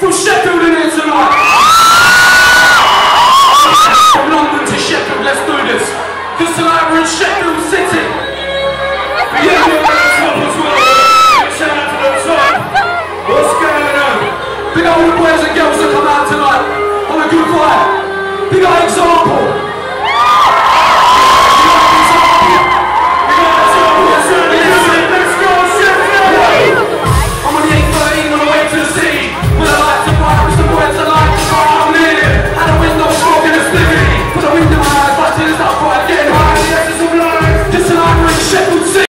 From Sheffield in here tonight. From London to Sheffield, let's do this. Because tonight we're in Sheffield City. Yeah, we're on the top as well. Shout out to the top. What's going on? Big up all the boys and girls that come out tonight. On a good vibe. Big up Exile.